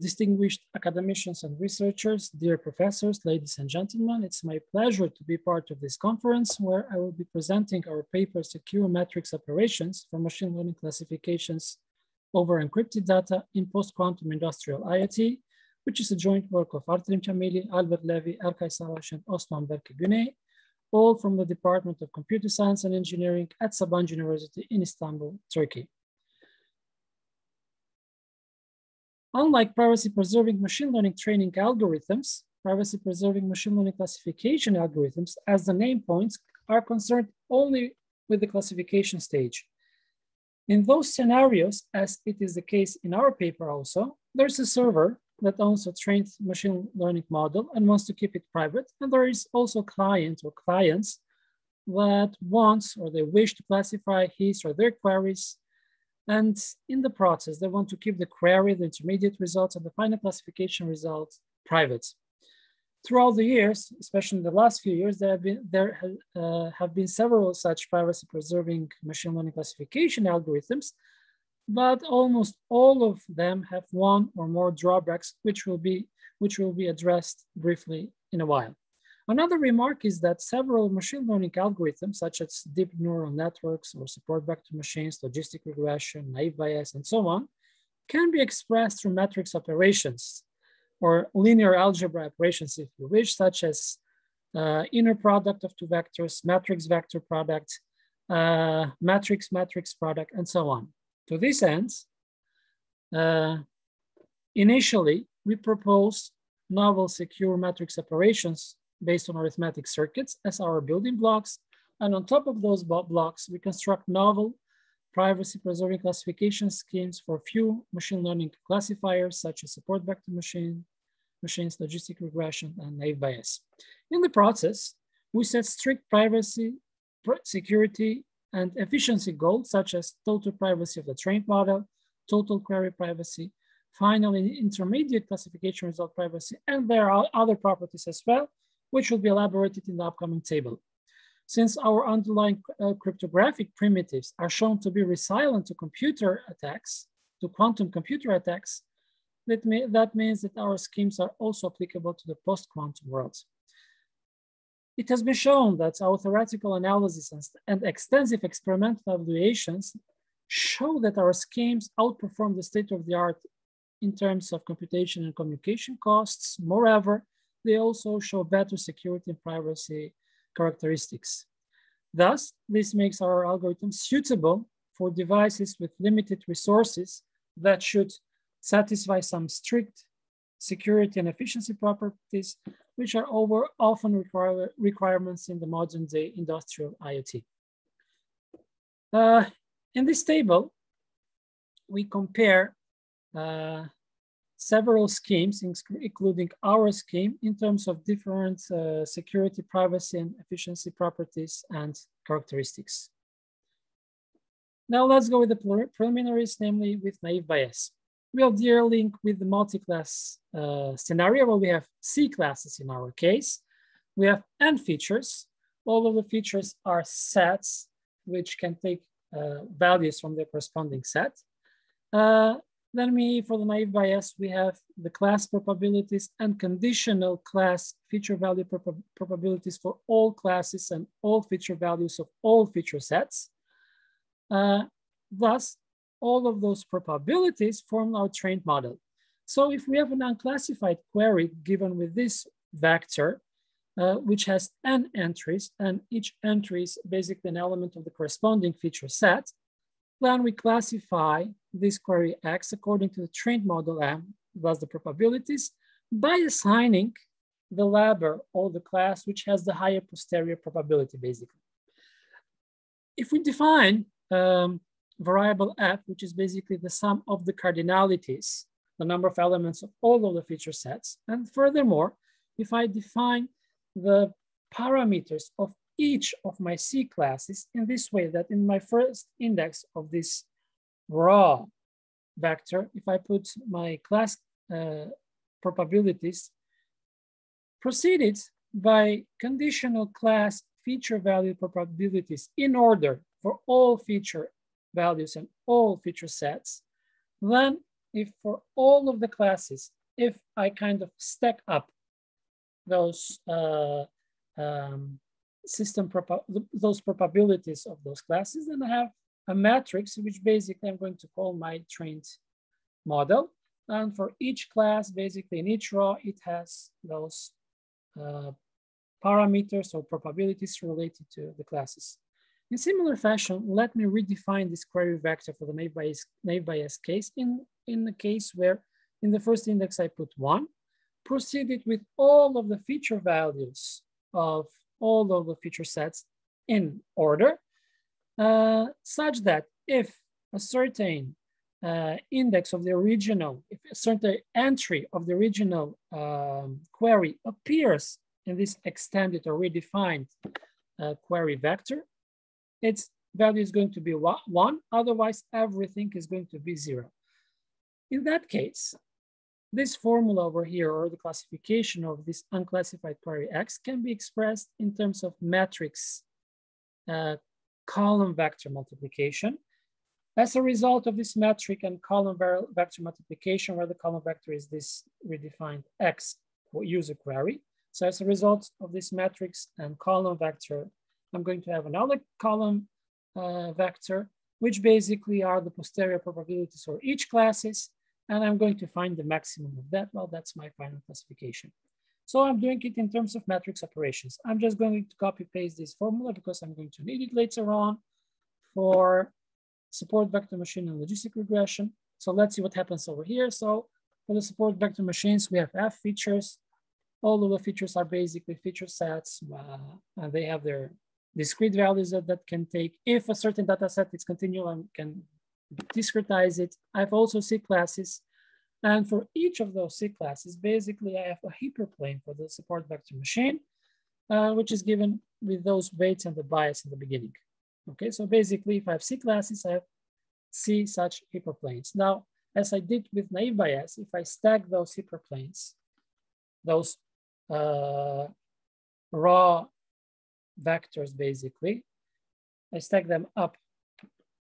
distinguished academicians and researchers, dear professors, ladies and gentlemen, it's my pleasure to be part of this conference where I will be presenting our paper Secure Matrix Operations for Machine Learning Classifications over Encrypted Data in Post-Quantum Industrial IoT, which is a joint work of Artrim Kjamilji, Albert Levi, Erkay Savaş, and Osman Berke Güney, all from the Department of Computer Science and Engineering at Sabancı University in Istanbul, Turkey. Unlike privacy-preserving machine learning training algorithms, privacy-preserving machine learning classification algorithms, as the name points, are concerned only with the classification stage. In those scenarios, as it is the case in our paper also, there's a server that owns a trained machine learning model and wants to keep it private. And there is also a client or clients that wants or they wish to classify his or their queries and in the process, they want to keep the query, the intermediate results, and the final classification results private. Throughout the years, especially in the last few years, there have been, there uh, have been several such privacy preserving machine learning classification algorithms, but almost all of them have one or more drawbacks, which will be, which will be addressed briefly in a while. Another remark is that several machine learning algorithms, such as deep neural networks or support vector machines, logistic regression, naive Bayes, and so on, can be expressed through matrix operations or linear algebra operations, if you wish, such as uh, inner product of two vectors, matrix vector product, uh, matrix matrix product, and so on. To this end, uh, initially, we proposed novel secure matrix operations based on arithmetic circuits as our building blocks. And on top of those blocks, we construct novel privacy preserving classification schemes for few machine learning classifiers, such as support vector machine, machines, logistic regression, and naive Bayes. In the process, we set strict privacy, security, and efficiency goals, such as total privacy of the trained model, total query privacy, finally intermediate classification result privacy, and there are other properties as well, which will be elaborated in the upcoming table. Since our underlying uh, cryptographic primitives are shown to be resilient to computer attacks, to quantum computer attacks, that, that means that our schemes are also applicable to the post-quantum world. It has been shown that our theoretical analysis and, and extensive experimental evaluations show that our schemes outperform the state of the art in terms of computation and communication costs. Moreover, they also show better security and privacy characteristics. Thus, this makes our algorithm suitable for devices with limited resources that should satisfy some strict security and efficiency properties, which are over often require, requirements in the modern day industrial IoT. Uh, in this table, we compare uh, several schemes, including our scheme, in terms of different uh, security, privacy, and efficiency properties and characteristics. Now let's go with the preliminaries, namely with naive Bayes. We'll deal link with the multi-class uh, scenario where we have C classes in our case. We have N features. All of the features are sets which can take uh, values from the corresponding set. Uh, then we, for the naive Bayes, we have the class probabilities and conditional class feature value prob probabilities for all classes and all feature values of all feature sets. Uh, thus, all of those probabilities form our trained model. So if we have an unclassified query given with this vector, uh, which has n entries, and each entry is basically an element of the corresponding feature set, then we classify this query X according to the trained model M, thus the probabilities, by assigning the labor or the class which has the higher posterior probability, basically. If we define um, variable f, which is basically the sum of the cardinalities, the number of elements of all of the feature sets, and furthermore, if I define the parameters of each of my C classes in this way that in my first index of this raw vector, if I put my class uh, probabilities proceeded by conditional class feature value probabilities in order for all feature values and all feature sets, then if for all of the classes, if I kind of stack up those uh, um, system those probabilities of those classes, then I have a matrix, which basically I'm going to call my trained model. And for each class, basically in each row, it has those uh, parameters or probabilities related to the classes. In similar fashion, let me redefine this query vector for the naive Bayes, naive Bayes case in, in the case where in the first index I put one, proceeded with all of the feature values of all of the feature sets in order, uh, such that if a certain uh, index of the original, if a certain entry of the original um, query appears in this extended or redefined uh, query vector, its value is going to be one, otherwise everything is going to be zero. In that case, this formula over here, or the classification of this unclassified query X can be expressed in terms of matrix uh, column vector multiplication. As a result of this metric and column vector multiplication, where the column vector is this redefined X user query. So as a result of this matrix and column vector, I'm going to have another column uh, vector, which basically are the posterior probabilities for each classes and I'm going to find the maximum of that. Well, that's my final classification. So I'm doing it in terms of matrix operations. I'm just going to copy paste this formula because I'm going to need it later on for support vector machine and logistic regression. So let's see what happens over here. So for the support vector machines, we have F features. All of the features are basically feature sets. Uh, and they have their discrete values that, that can take, if a certain data set is continual and can discretize it. I've also C classes. And for each of those C classes, basically I have a hyperplane for the support vector machine, uh, which is given with those weights and the bias in the beginning. Okay, so basically if I have C classes, I have C such hyperplanes. Now, as I did with naive Bayes, if I stack those hyperplanes, those uh, raw vectors basically, I stack them up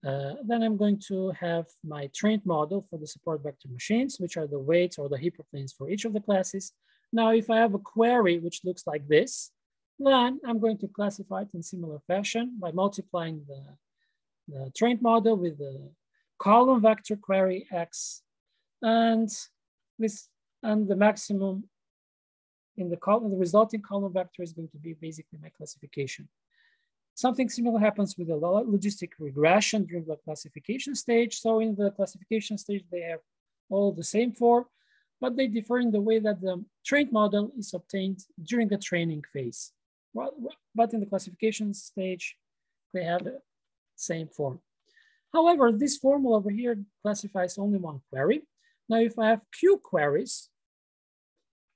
uh, then I'm going to have my trained model for the support vector machines, which are the weights or the hyperplanes for each of the classes. Now, if I have a query which looks like this, then I'm going to classify it in similar fashion by multiplying the, the trained model with the column vector query X and this and the maximum in the column, the resulting column vector is going to be basically my classification. Something similar happens with the logistic regression during the classification stage. So in the classification stage, they have all the same form, but they differ in the way that the trained model is obtained during the training phase. But in the classification stage, they have the same form. However, this formula over here classifies only one query. Now, if I have Q queries,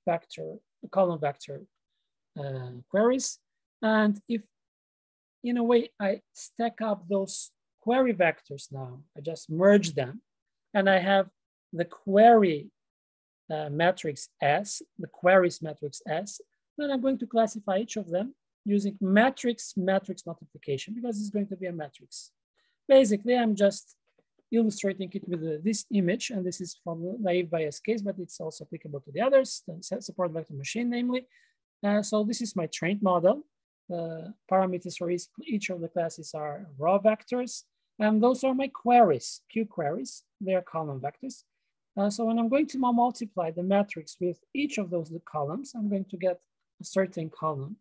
vector, column vector uh, queries, and if in a way, I stack up those query vectors now. I just merge them and I have the query uh, matrix S, the queries matrix S. Then I'm going to classify each of them using matrix matrix multiplication because it's going to be a matrix. Basically, I'm just illustrating it with uh, this image, and this is from the naive Bayes case, but it's also applicable to the others, the support vector machine, namely. Uh, so this is my trained model the parameters for each of the classes are raw vectors. And those are my queries, Q queries, they're column vectors. Uh, so when I'm going to multiply the matrix with each of those columns, I'm going to get a certain column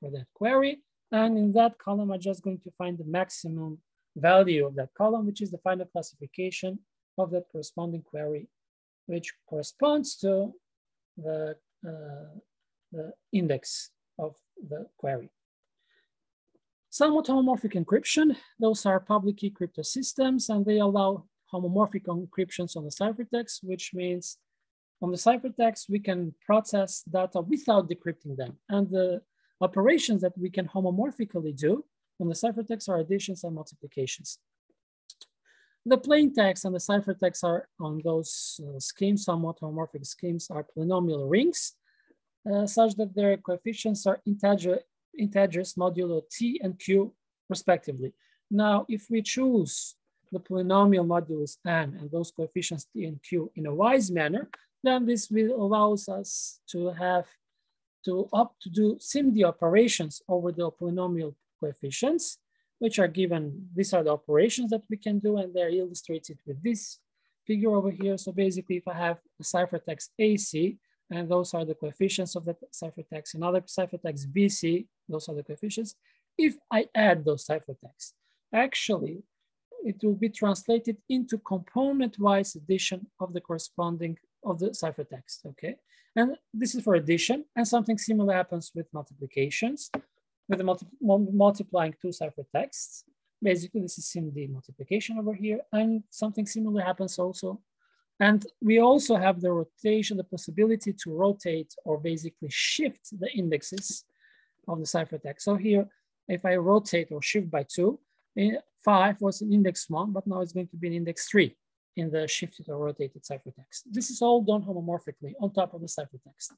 for that query. And in that column, I'm just going to find the maximum value of that column, which is the final classification of that corresponding query, which corresponds to the, uh, the index of the query. Somewhat homomorphic encryption, those are public key crypto systems and they allow homomorphic encryptions on the ciphertext, which means on the ciphertext, we can process data without decrypting them. And the operations that we can homomorphically do on the ciphertext are additions and multiplications. The plain text and the ciphertext are on those uh, schemes, somewhat homomorphic schemes are polynomial rings, uh, such that their coefficients are integer integers modulo t and q respectively. Now, if we choose the polynomial modulus n and those coefficients t and q in a wise manner, then this will allows us to have to opt to do SIMD operations over the polynomial coefficients, which are given, these are the operations that we can do and they're illustrated with this figure over here. So basically if I have a ciphertext AC, and those are the coefficients of the ciphertext, another ciphertext BC, those are the coefficients. If I add those ciphertexts, actually it will be translated into component-wise addition of the corresponding of the ciphertext, okay? And this is for addition, and something similar happens with multiplications, with the multi multiplying two ciphertexts. Basically, this is SIMD multiplication over here, and something similar happens also. And we also have the rotation, the possibility to rotate or basically shift the indexes of the ciphertext. So here, if I rotate or shift by two, eh, five was an index one, but now it's going to be an index three in the shifted or rotated ciphertext. This is all done homomorphically on top of the ciphertext.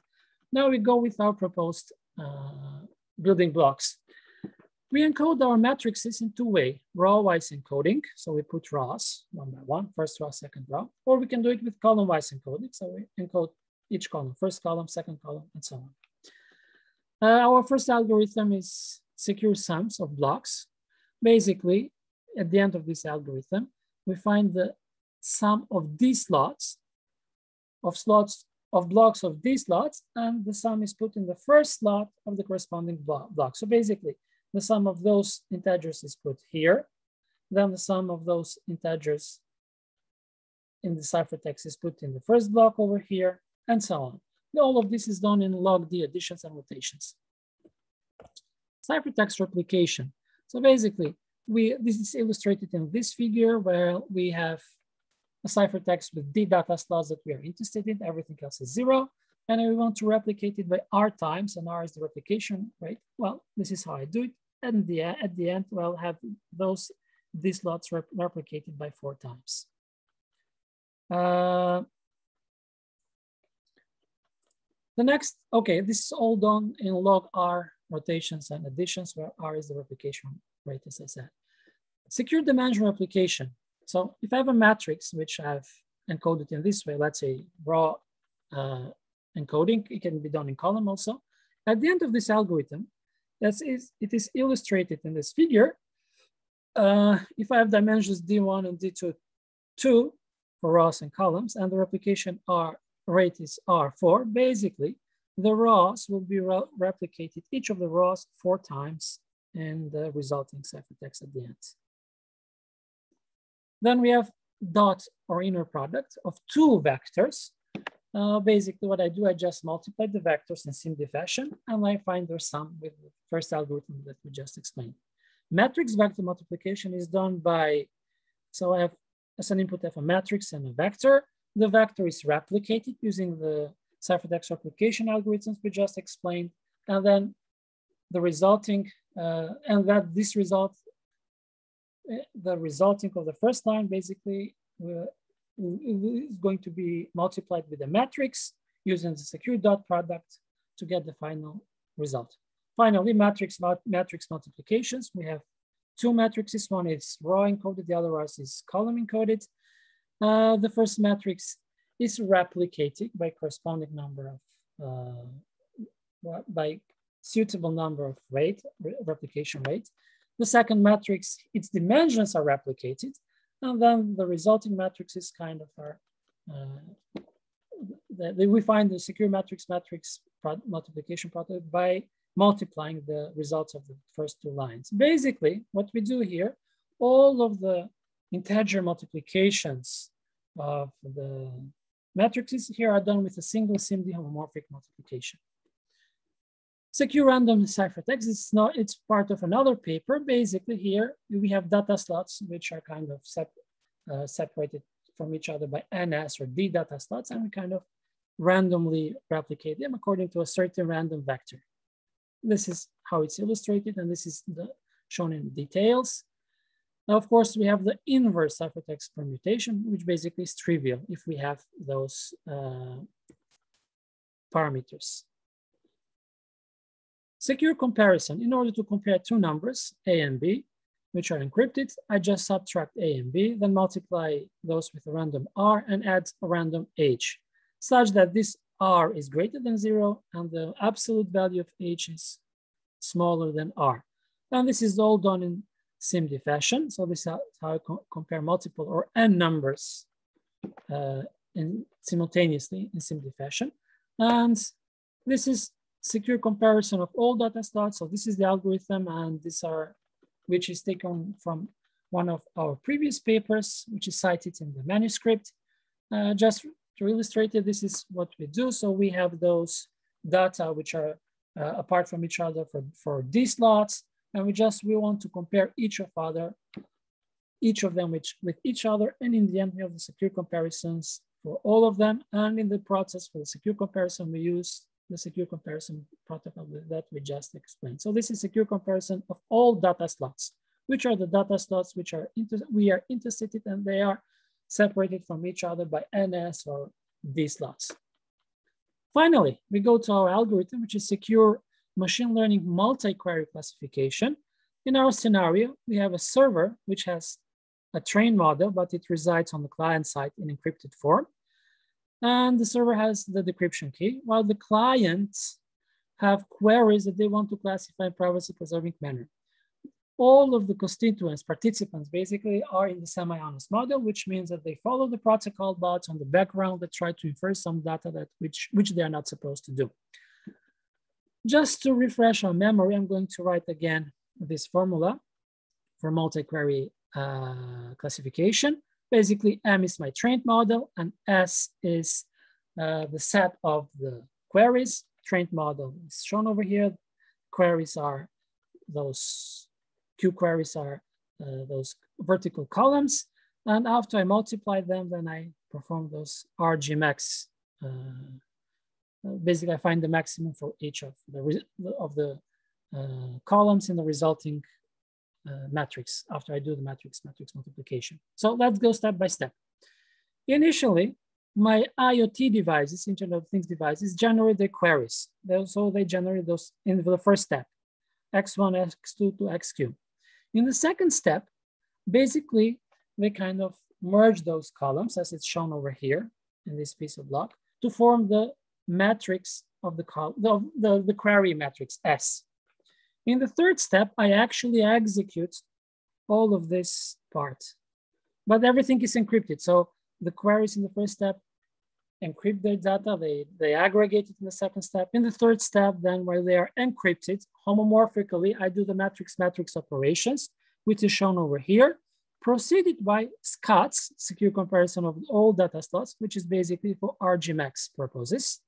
Now we go with our proposed uh, building blocks. We encode our matrices in two ways, row-wise encoding. So we put rows one by one, first row, second row, or we can do it with column-wise encoding. So we encode each column, first column, second column, and so on. Uh, our first algorithm is secure sums of blocks. Basically, at the end of this algorithm, we find the sum of these slots, of slots, of blocks of these slots, and the sum is put in the first slot of the corresponding block. So basically, the sum of those integers is put here, then the sum of those integers in the ciphertext is put in the first block over here, and so on. All of this is done in log D additions and rotations. Ciphertext replication. So basically, we this is illustrated in this figure where we have a ciphertext with D data slots that we are interested in, everything else is zero. And we want to replicate it by R times, and R is the replication rate. Well, this is how I do it. And the, at the end, we'll have those these slots rep replicated by four times. Uh, the next, okay, this is all done in log R rotations and additions, where R is the replication rate, as I said. Secure dimension replication. So if I have a matrix which I've encoded in this way, let's say raw uh, encoding, it can be done in column also. At the end of this algorithm, that is, it is illustrated in this figure. Uh, if I have dimensions D1 and D2, two for rows and columns, and the replication R rate is R4, basically, the rows will be re replicated, each of the rows four times in the resulting ciphertext at the end. Then we have dot or inner product of two vectors. Uh, basically what I do, I just multiply the vectors in SIMD fashion and I find their sum with the first algorithm that we just explained. Matrix vector multiplication is done by, so I have as an input I have a matrix and a vector. The vector is replicated using the ciphertext replication algorithms we just explained. And then the resulting, uh, and that this result the resulting of the first line basically uh, is going to be multiplied with a matrix using the secure dot product to get the final result. Finally, matrix matrix multiplications. We have two matrices. One is raw encoded, the other is column encoded. Uh, the first matrix is replicated by corresponding number of, uh, by suitable number of rate, replication rate. The second matrix, its dimensions are replicated, and then the resulting matrix is kind of our, uh, the, we find the secure matrix matrix multiplication product by multiplying the results of the first two lines. Basically, what we do here, all of the integer multiplications of the matrices here are done with a single SIMD homomorphic multiplication. Secure random ciphertext, it's not, it's part of another paper. Basically here, we have data slots, which are kind of sep uh, separated from each other by NS or D data slots, and we kind of randomly replicate them according to a certain random vector. This is how it's illustrated, and this is the, shown in details. Now, of course, we have the inverse ciphertext permutation, which basically is trivial if we have those uh, parameters. Secure comparison, in order to compare two numbers, A and B, which are encrypted, I just subtract A and B, then multiply those with a random R and add a random H, such that this R is greater than zero and the absolute value of H is smaller than R. And this is all done in SIMD fashion. So this is how I co compare multiple or n numbers uh, in simultaneously in SIMD fashion. And this is secure comparison of all data slots. So this is the algorithm and these are, which is taken from one of our previous papers, which is cited in the manuscript. Uh, just to illustrate it, this is what we do. So we have those data which are uh, apart from each other for, for these slots. And we just, we want to compare each of other, each of them which, with each other. And in the end, we have the secure comparisons for all of them. And in the process for the secure comparison, we use the secure comparison protocol that we just explained. So this is secure comparison of all data slots, which are the data slots which are we are interested in and they are separated from each other by NS or D slots. Finally, we go to our algorithm, which is secure machine learning multi-query classification. In our scenario, we have a server which has a trained model, but it resides on the client side in encrypted form. And the server has the decryption key, while the clients have queries that they want to classify in privacy preserving manner. All of the constituents, participants basically are in the semi-honest model, which means that they follow the protocol bots on the background that try to infer some data that which, which they are not supposed to do. Just to refresh our memory, I'm going to write again this formula for multi-query uh, classification. Basically, M is my trained model and S is uh, the set of the queries. Trained model is shown over here. Queries are those, Q queries are uh, those vertical columns. And after I multiply them, then I perform those argmax. Uh, basically, I find the maximum for each of the, of the uh, columns in the resulting Uh, matrix after I do the matrix matrix multiplication. So let's go step by step. Initially, my IoT devices, Internet of Things devices, generate the queries. So they generate those in the first step, X1, X2 to XQ. In the second step, basically, they kind of merge those columns as it's shown over here in this piece of block to form the matrix of the, the, the, the query matrix S. In the third step, I actually execute all of this part, but everything is encrypted. So the queries in the first step encrypt their data, they, they aggregate it in the second step. In the third step, then while they are encrypted, homomorphically, I do the matrix matrix operations, which is shown over here, proceeded by SCOTS, secure comparison of all data slots, which is basically for argmax purposes.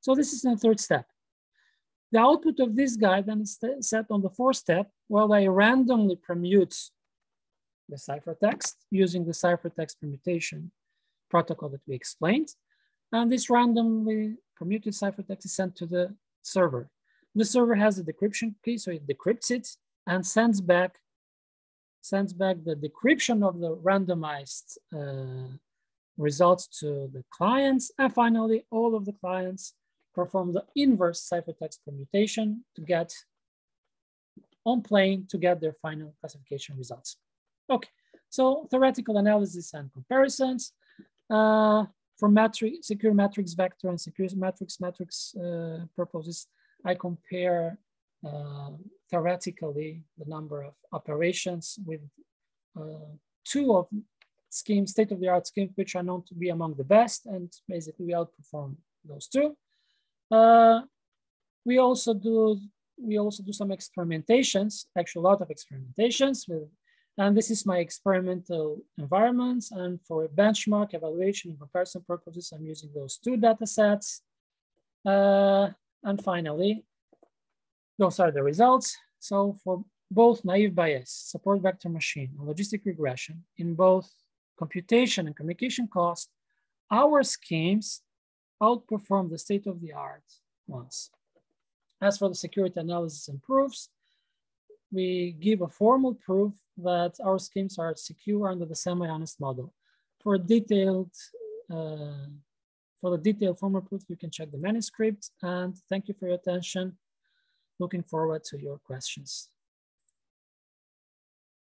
So this is the third step. The output of this guy then is set on the fourth step while I randomly permute the ciphertext using the ciphertext permutation protocol that we explained. And this randomly permuted ciphertext is sent to the server. The server has a decryption key, so it decrypts it and sends back sends back the decryption of the randomized uh, results to the clients. And finally, all of the clients perform the inverse ciphertext permutation to get on plane to get their final classification results. Okay, so theoretical analysis and comparisons. Uh, for matrix, secure matrix vector and secure matrix matrix uh, purposes, I compare uh, theoretically the number of operations with uh, two of schemes, state-of-the-art schemes, which are known to be among the best, and basically we outperform those two. Uh, we also do we also do some experimentations, actually a lot of experimentations with, and this is my experimental environments. And for benchmark evaluation and comparison purposes, I'm using those two data sets. Uh, and finally, those are the results. So for both naive Bayes, support vector machine, and logistic regression, in both computation and communication cost, our schemes outperform the state-of-the-art ones. As for the security analysis and proofs, we give a formal proof that our schemes are secure under the semi-honest model. For detailed, uh, for the detailed formal proof, you can check the manuscript and thank you for your attention. Looking forward to your questions.